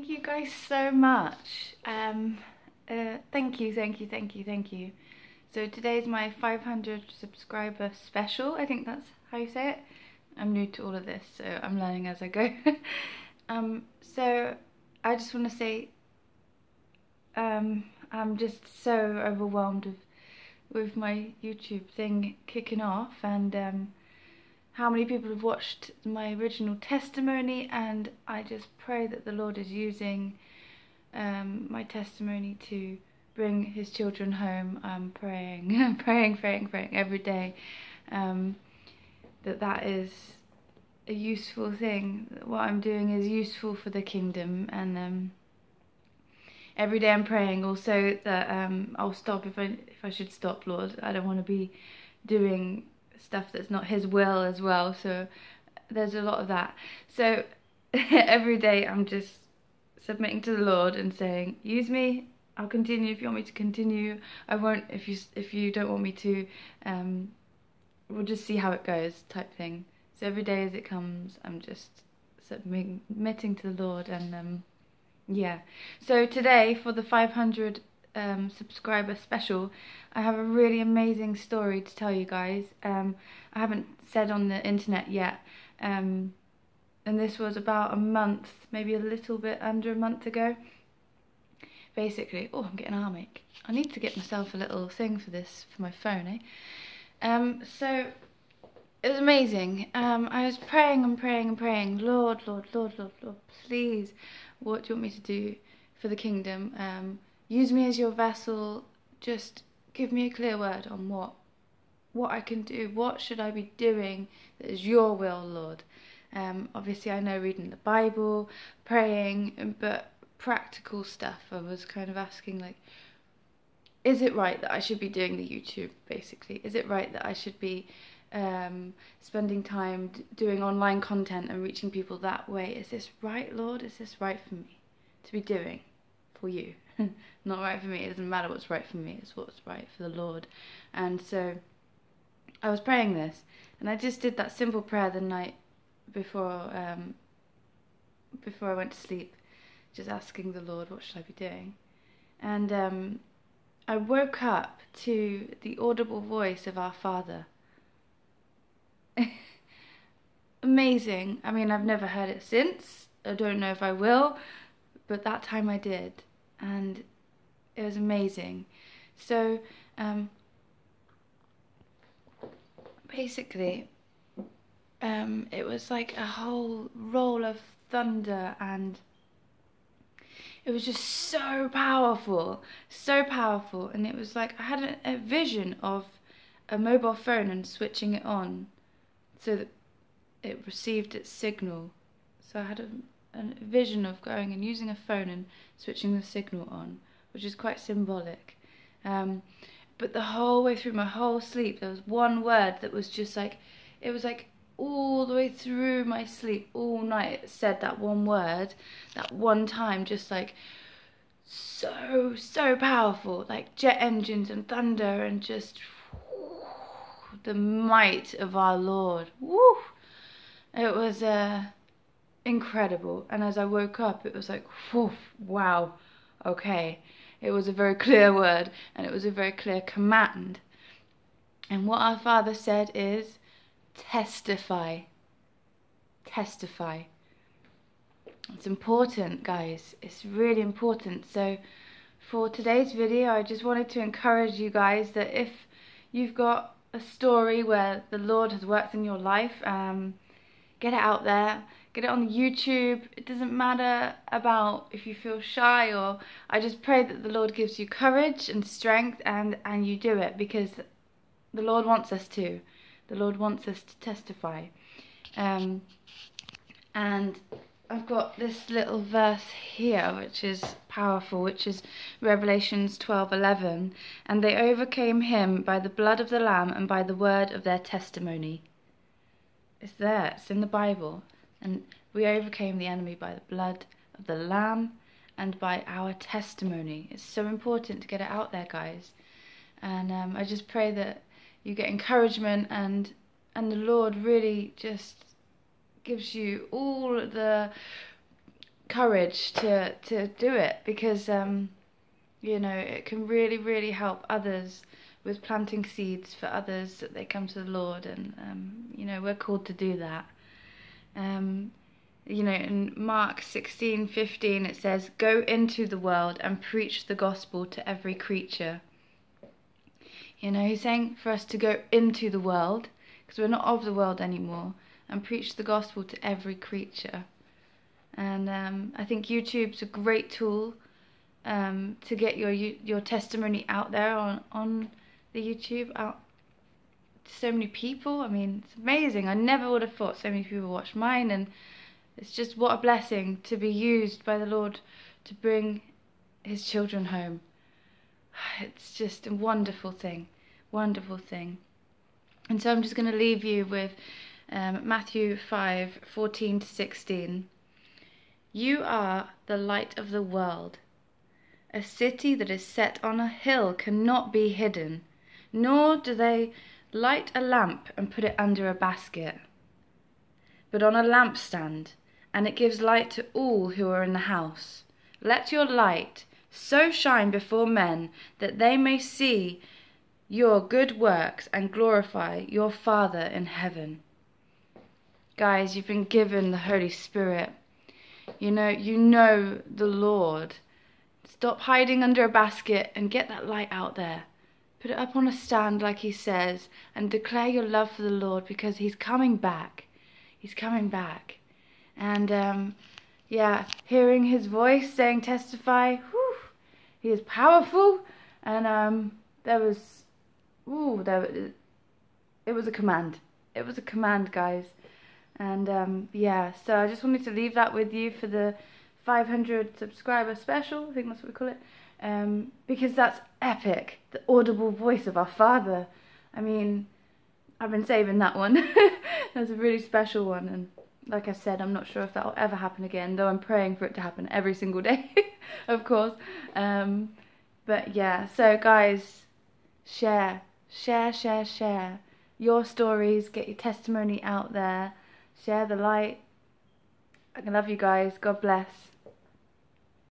Thank you guys so much. Um, uh, thank you, thank you, thank you, thank you. So today's my 500 subscriber special. I think that's how you say it. I'm new to all of this, so I'm learning as I go. um, so I just want to say um, I'm just so overwhelmed with, with my YouTube thing kicking off and um, how many people have watched my original testimony and I just pray that the Lord is using um, my testimony to bring his children home. I'm praying, praying, praying, praying every day um, that that is a useful thing. What I'm doing is useful for the kingdom and um, every day I'm praying also that um, I'll stop if I if I should stop, Lord. I don't want to be doing stuff that's not His will as well. So there's a lot of that. So every day I'm just submitting to the Lord and saying, use me. I'll continue if you want me to continue. I won't if you if you don't want me to. Um, we'll just see how it goes, type thing. So every day as it comes, I'm just submitting to the Lord and um, yeah. So today for the 500 um, subscriber special, I have a really amazing story to tell you guys. Um, I haven't said on the internet yet. Um, and this was about a month, maybe a little bit under a month ago. Basically, oh, I'm getting armic. I need to get myself a little thing for this, for my phone, eh? Um, so, it was amazing. Um, I was praying and praying and praying, Lord, Lord, Lord, Lord, Lord, please, what do you want me to do for the kingdom? Um, use me as your vessel. Just give me a clear word on what what I can do. What should I be doing that is your will, Lord? Um, obviously, I know reading the Bible, praying, but practical stuff. I was kind of asking, like, is it right that I should be doing the YouTube, basically? Is it right that I should be um, spending time doing online content and reaching people that way? Is this right, Lord? Is this right for me to be doing for you? Not right for me. It doesn't matter what's right for me. It's what's right for the Lord. And so I was praying this, and I just did that simple prayer the night before um, before I went to sleep, just asking the Lord, what should I be doing? And um, I woke up to the audible voice of our Father. Amazing. I mean, I've never heard it since. I don't know if I will, but that time I did, and it was amazing. So, um, basically, um, it was like a whole roll of thunder and it was just so powerful, so powerful. And it was like I had a, a vision of a mobile phone and switching it on so that it received its signal. So I had a, a vision of going and using a phone and switching the signal on, which is quite symbolic. Um, but the whole way through my whole sleep, there was one word that was just like, it was like all the way through my sleep, all night, it said that one word, that one time, just like so, so powerful, like jet engines and thunder and just whoo, the might of our Lord. Woo! It was uh, incredible. And as I woke up, it was like, whew, wow, okay. It was a very clear word and it was a very clear command. And what our Father said is, testify. Testify. It's important, guys. It's really important. So, for today's video, I just wanted to encourage you guys that if you've got a story where the Lord has worked in your life, um, get it out there. Get it on YouTube. It doesn't matter about if you feel shy or I just pray that the Lord gives you courage and strength and, and you do it because the Lord wants us to. The Lord wants us to testify. Um, and I've got this little verse here which is powerful, which is Revelations 12:11, and they overcame him by the blood of the lamb and by the word of their testimony. It's there, it's in the Bible. And we overcame the enemy by the blood of the lamb and by our testimony. It's so important to get it out there, guys. And um, I just pray that you get encouragement and and the Lord really just gives you all the courage to to do it because um, you know it can really really help others with planting seeds for others that they come to the Lord, and um, you know we're called to do that. Um, you know, in Mark 16, 15, it says, Go into the world and preach the gospel to every creature. You know, he's saying for us to go into the world, because we're not of the world anymore, and preach the gospel to every creature. And um, I think YouTube's a great tool um, to get your your testimony out there on, on the YouTube, out so many people. I mean, it's amazing. I never would have thought so many people watch mine, and it's just what a blessing to be used by the Lord to bring his children home. It's just a wonderful thing, wonderful thing. And so I'm just going to leave you with um, Matthew 5 14 to 16. You are the light of the world. A city that is set on a hill cannot be hidden, nor do they light a lamp and put it under a basket, but on a lampstand and it gives light to all who are in the house. Let your light so shine before men that they may see your good works and glorify your Father in heaven. Guys, you've been given the Holy Spirit. You know, you know the Lord. Stop hiding under a basket and get that light out there. Put it up on a stand like he says and declare your love for the Lord because he's coming back. He's coming back. And um, yeah, hearing his voice saying testify, whew, he is powerful. And um, there was, ooh, there, it was a command. It was a command, guys. And um, yeah, so I just wanted to leave that with you for the 500 subscriber special. I think that's what we call it. Um, because that's epic. The audible voice of our Father. I mean, I've been saving that one. that's a really special one. And like I said, I'm not sure if that'll ever happen again, though I'm praying for it to happen every single day, of course. Um, but yeah, so guys, share, share, share, share your stories, get your testimony out there, share the light. I love you guys. God bless.